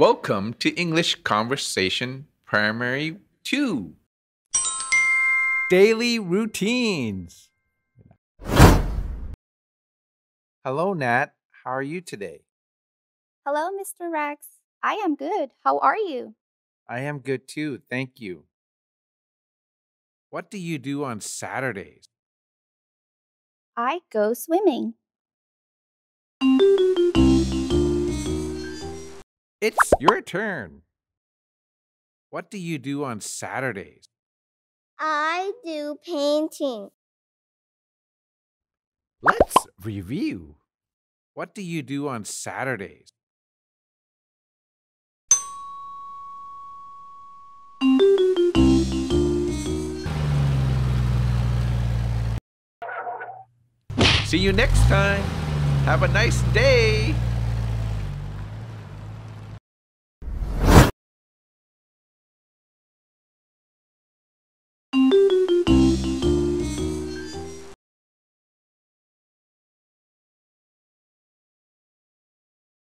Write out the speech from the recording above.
Welcome to English Conversation Primary 2. Daily routines. Hello, Nat. How are you today? Hello, Mr. Rex. I am good. How are you? I am good too. Thank you. What do you do on Saturdays? I go swimming. It's your turn. What do you do on Saturdays? I do painting. Let's review. What do you do on Saturdays? See you next time. Have a nice day.